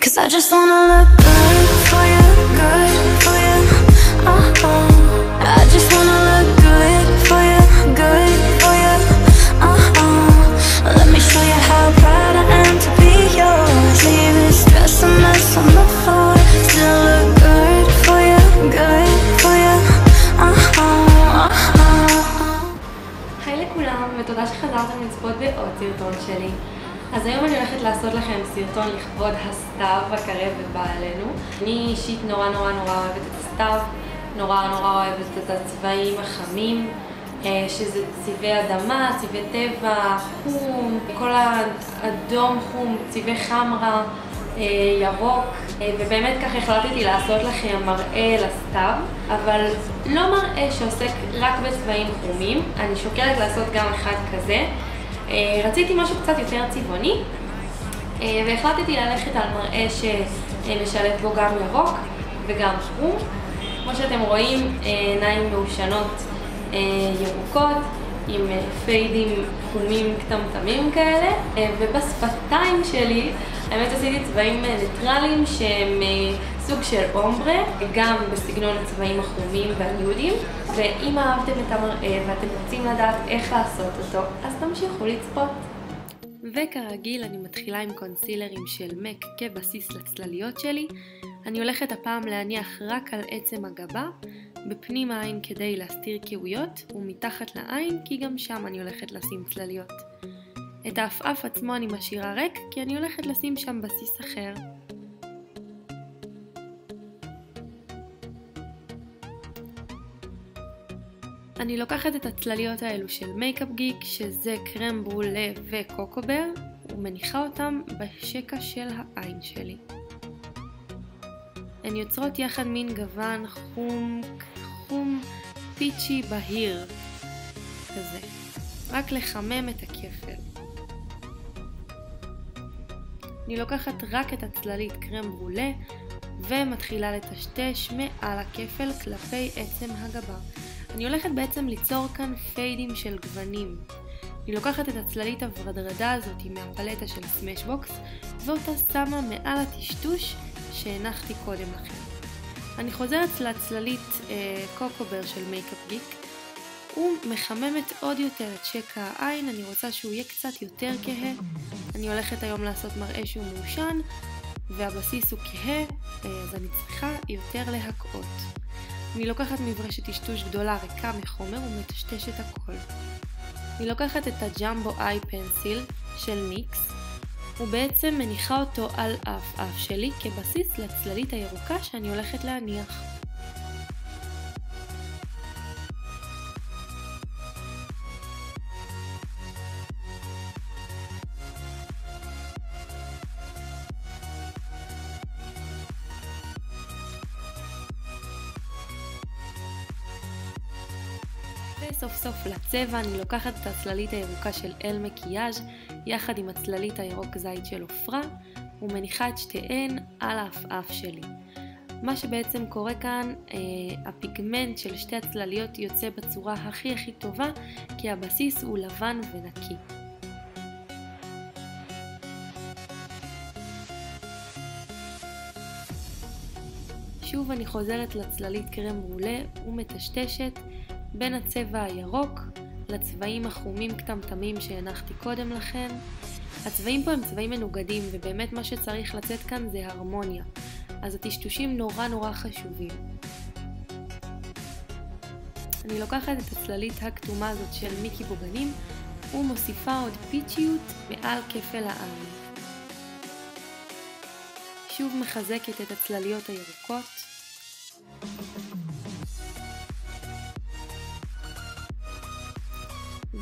Cause I just wanna look good for you, good for you. Uh-uh. I just wanna look good for you, good for you. Uh-uh. Let me show you how proud I am to be yours. Leave this dress a mess on the floor. Still look good for you, good for you. Uh-uh. Uh-uh. היי לכולם, ותודה שחזרתם לצפות בעוד סרטון שלי. אז היום אני הולכת לעשות לכם סרטון לכבוד הסתיו הקרב ובא עלינו. אני אישית נורא נורא נורא אוהבת את הסתיו, נורא נורא אוהבת את הצבעים החמים, אה, שזה צבעי אדמה, צבעי טבע, חום, כל האדום חום, צבעי חמרה, אה, ירוק, אה, ובאמת ככה החלטתי לעשות לכם מראה לסתיו, אבל לא מראה שעוסק רק בצבעים חומים, אני שוקלת לעשות גם אחד כזה. אה, רציתי משהו קצת יותר צבעוני, אה, והחלטתי ללכת על מראה שמשלב בו גם ירוק וגם חום. כמו שאתם רואים, אה, עיניים מעושנות ירוקות, עם פיידים חומים קטמטמים כאלה, ובשפתיים שלי, האמת עשיתי צבעים ניטרליים שהם סוג של אומברה, גם בסגנון הצבעים החומים והיהודים, ואם אהבתם את המראה ואתם רוצים לדעת איך לעשות אותו, אז תמשיכו לצפות. וכרגיל אני מתחילה עם קונסילרים של מק כבסיס לצלליות שלי. אני הולכת הפעם להניח רק על עצם הגבה, בפנים העין כדי להסתיר קיוויות, ומתחת לעין כי גם שם אני הולכת לשים צלליות. את העפעף עצמו אני משאירה ריק כי אני הולכת לשים שם בסיס אחר. אני לוקחת את הצלליות האלו של Makeup Geek, שזה קרם ברולה ו Cocoa Bear, ומניחה אותם בשקע של העין שלי. הן יוצרות יחד מין גוון חום, חום peachy בהיר, כזה. רק לחמם את הכפל. אני לוקחת רק את הצללית קרם ברולה ומתחילה לטשטש מעל הכפל כלפי עצם הגבה. אני הולכת בעצם ליצור כאן fade ים של גוונים. אני לוקחת את הצללית הוורדרדה הזאת מהפלטה של Smashbox ואותה שמה מעל הטשטוש שהנחתי קודם לכן. אני חוזרת לצללית אה, Cocoa Bear של Makeup Geek ומחממת עוד יותר את שקע העין, אני רוצה שהוא יהיה קצת יותר כהה. אני הולכת היום לעשות מראה שהוא מעושן והבסיס הוא כהה, אה, אז אני צריכה יותר להקאות. אני לוקחת מברשת טשטוש גדולה ריקה מחומר ומטשטשת הכל. אני לוקחת את הג'מבו איי פנסיל של ניקס ובעצם מניחה אותו על אף אף שלי כבסיס לצללית הירוקה שאני הולכת להניח. וסוף סוף לצבע אני לוקחת את הצללית הירוקה של אל מקיאז' יחד עם הצללית הירוק זית של עופרה ומניחה את שתיהן על העפעף שלי. מה שבעצם קורה כאן, אה, הפיגמנט של שתי הצלליות יוצא בצורה הכי הכי טובה כי הבסיס הוא לבן ונקי. שוב אני חוזרת לצללית קרם ברולה ומטשטשת בין הצבע הירוק לצבעים החומים קטמטמים שהנחתי קודם לכן. הצבעים פה הם צבעים מנוגדים ובאמת מה שצריך לצאת כאן זה הרמוניה, אז הטשטושים נורא נורא חשובים. אני לוקחת את הצללית הכתומה הזאת של מיקי בוגנים ומוסיפה עוד פיצ'יות מעל כפל העין. שוב מחזקת את הצלליות הירוקות.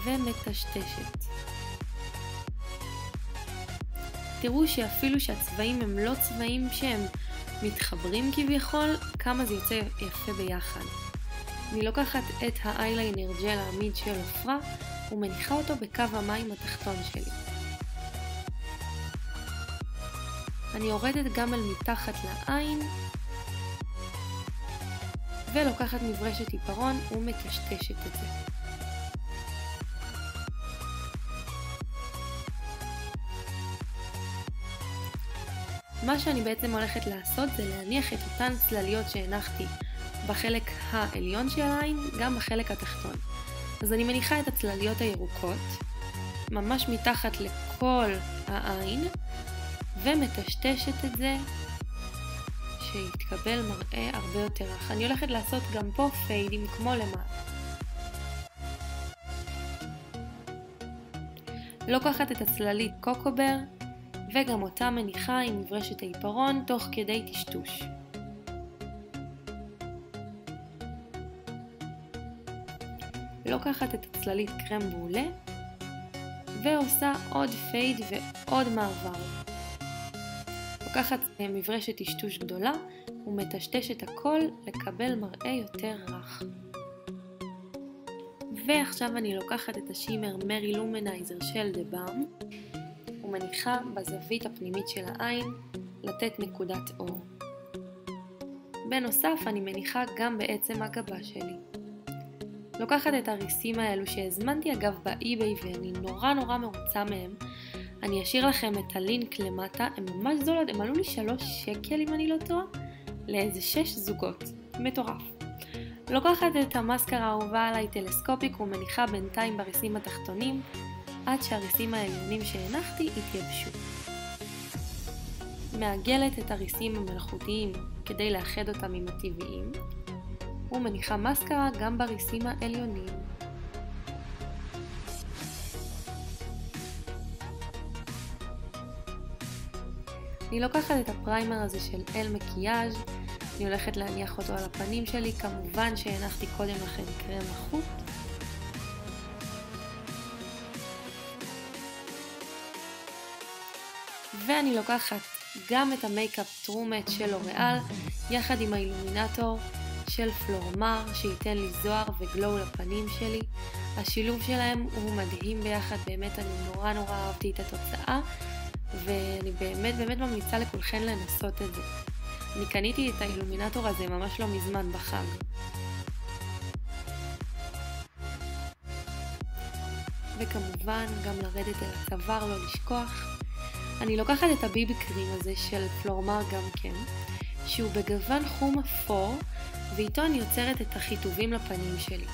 ומטשטשת. תראו שאפילו שהצבעים הם לא צבעים שהם מתחברים כביכול, כמה זה יוצא יפה ביחד. אני לוקחת את האייליינר ג'ל העמיד של עופרה ומניחה אותו בקו המים התחתון שלי. אני יורדת גם על מתחת לעין ולוקחת מברשת עיפרון ומטשטשת את זה. מה שאני בעצם הולכת לעשות זה להניח את אותן צלליות שהנחתי בחלק העליון של העין, גם בחלק התחתון. אז אני מניחה את הצלליות הירוקות, ממש מתחת לכל העין, ומטשטשת את זה שיתקבל מראה הרבה יותר רך. אני הולכת לעשות גם פה פיידים כמו למעלה. לוקחת את הצללית קוקובר וגם אותה מניחה עם מברשת העיפרון תוך כדי טשטוש. לוקחת את הצללית קרם ברולה ועושה עוד fade ועוד מעבר. לוקחת מברשת טשטוש גדולה ומטשטשת הכל לקבל מראה יותר רך. ועכשיו אני לוקחת את ה shimmer Mary-Lou Manizer של theBalm ומניחה בזווית הפנימית של העין לתת נקודת אור. בנוסף אני מניחה גם בעצם הגבה שלי. לוקחת את הריסים האלו שהזמנתי אגב באי-ביי ואני נורא נורא מרוצה מהם. אני אשאיר לכם את הלינק למטה, הם ממש זולות, הם עלו לי 3 שקל אם אני לא טועה, לאיזה 6 זוגות. מטורף. לוקחת את המאסקרה האהובה עליי טלסקופיק ומניחה בינתיים בריסים התחתונים עד שהריסים העליונים שהנחתי יתייבשו. מעגלת את הריסים המלאכותיים כדי לאחד אותם עם הטבעיים ומניחה מאסקרה גם בריסים העליונים. אני לוקחת את הפריימר הזה של אל מקיאז' אני הולכת להניח אותו על הפנים שלי, כמובן שהנחתי קודם לכן קרם החוט. ואני לוקחת גם את המייקאפ טרומט של לוריאל, יחד עם האילומינטור של פלורמר, שייתן לי זוהר וגלואו לפנים שלי. השילוב שלהם הוא מדהים ביחד, באמת אני נורא נורא אהבתי את התוצאה, ואני באמת באמת ממליצה לכולכן לנסות את זה. אני קניתי את האילומינטור הזה ממש לא מזמן בחג. וכמובן גם לרדת אל הצוואר, לא לשכוח. אני לוקחת את הביבי קרים הזה של פלורמר גם כן, שהוא בגוון חום אפור, ואיתו אני יוצרת את החיטובים לפנים שלי.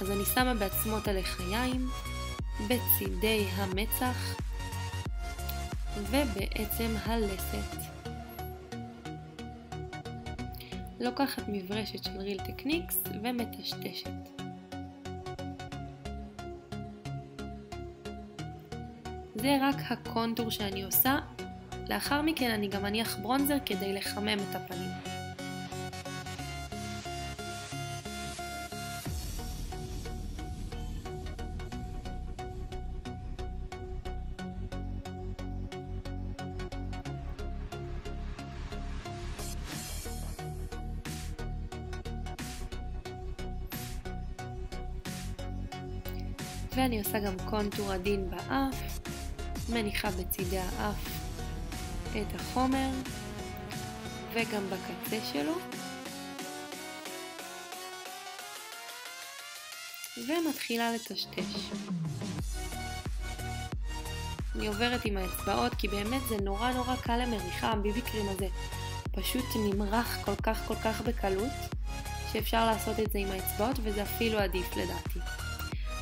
אז אני שמה בעצמות הלחיים, בצידי המצח, ובעצם הלסת. לוקחת מברשת של ריל טקניקס ומטשטשת. זה רק הקונטור שאני עושה, לאחר מכן אני גם אניח ברונזר כדי לחמם את הפנים. ואני עושה גם קונטור עדין באף, מניחה בצידי האף את החומר וגם בקצה שלו. ומתחילה לטשטש. אני עוברת עם האצבעות כי באמת זה נורא נורא קל למריחה, הביבי קרים הזה פשוט נמרח כל כך כל כך בקלות שאפשר לעשות את זה עם האצבעות וזה אפילו עדיף לדעתי.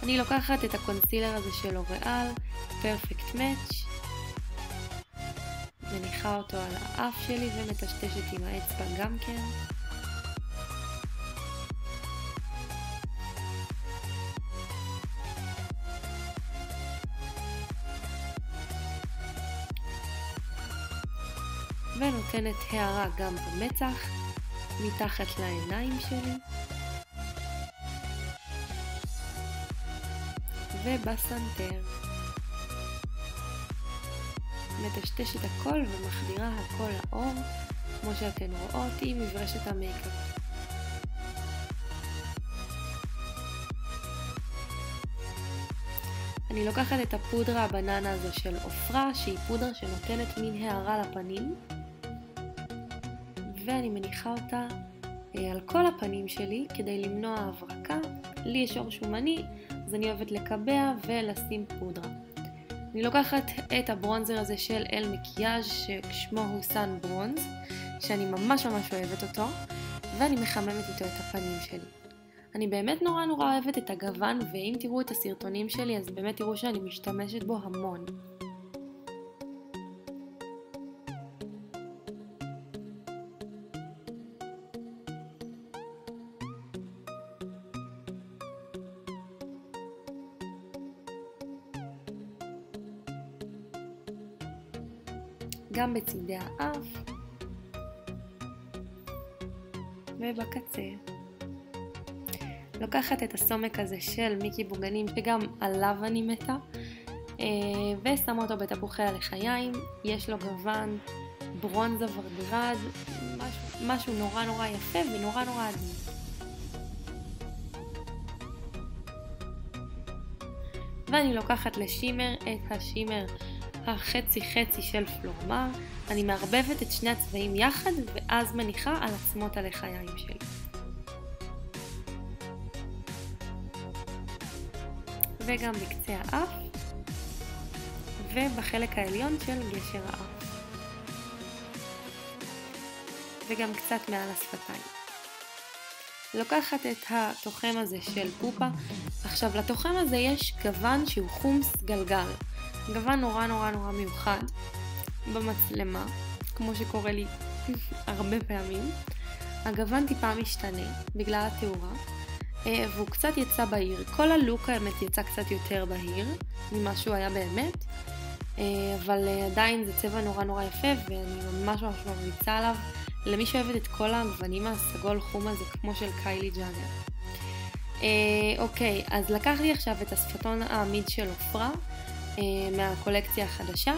אני לוקחת את הקונסילר הזה של לוריאל, Perfect Match, מניחה אותו על האף שלי ומטשטשת עם האצבע גם כן. ונותנת הערה גם במצח, מתחת לעיניים שלי. ובסנטר. מטשטשת הכל ומחדירה הכל לאור, כמו שאתן רואות עם מברשת המייקאפ. אני לוקחת את הפודרה הבננה הזו של עופרה, שהיא פודרה שנותנת מין הערה לפנים, ואני מניחה אותה אה, על כל הפנים שלי כדי למנוע הברקה. לי יש עור שומני, אני אוהבת לקבע ולשים פודרה. אני לוקחת את הברונזר הזה של אל מקיאז' ששמו הוא סאן ברונז, שאני ממש ממש אוהבת אותו, ואני מחממת איתו את הפנים שלי. אני באמת נורא נורא אוהבת את הגוון, ואם תראו את הסרטונים שלי אז באמת תראו שאני משתמשת בו המון. גם בצדי האף ובקצה. לוקחת את הסומק הזה של מיקי בוגנים, שגם עליו אני מתה, אה, ושמה אותו בתפוחי הלחיים, יש לו גוון ברונזה ורדרד, משהו, משהו נורא נורא יפה ונורא נורא עדין. ואני לוקחת לשימר את השימר החצי חצי של פלורמר, אני מערבבת את שני הצבעים יחד ואז מניחה על עצמות הלחיים שלי. וגם בקצה האף ובחלק העליון של גשר האף וגם קצת מעל השפתיים. לוקחת את התוחם הזה של פופה, עכשיו לתוחם הזה יש גוון שהוא חומס גלגל, גוון נורא נורא נורא מיוחד במצלמה, כמו שקורה לי הרבה פעמים. הגוון טיפה משתנה בגלל התאורה, אה, והוא קצת יצא בהיר. כל הלוק האמת יצא קצת יותר בהיר ממה שהוא היה באמת, אה, אבל אה, עדיין זה צבע נורא נורא יפה ואני ממש ממש ממליצה עליו. למי שאוהבת את כל הגוונים הסגול חום הזה כמו של קיילי ג'אנר. אוקיי, אז לקחתי עכשיו את השפתון העמיד של עופרה. אה, מהקולקציה החדשה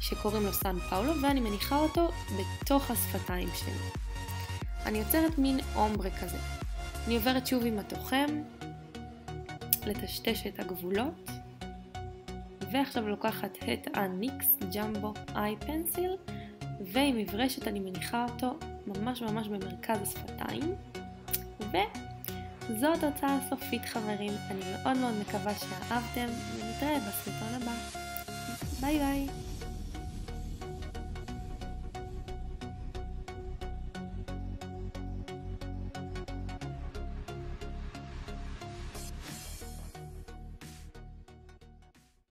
שקוראים לו סן פאולו ואני מניחה אותו בתוך השפתיים שלי. אני יוצרת מין אומברה כזה. אני עוברת שוב עם התוחם, לטשטש את הגבולות, ועכשיו לוקחת את הניקס ג'מבו איי פנסיל, ועם מברשת אני מניחה אותו ממש ממש במרכז השפתיים, ו... זו התוצאה הסופית חברים, אני מאוד מאוד מקווה שאהבתם, ונתראה בסרטון הבא. ביי ביי.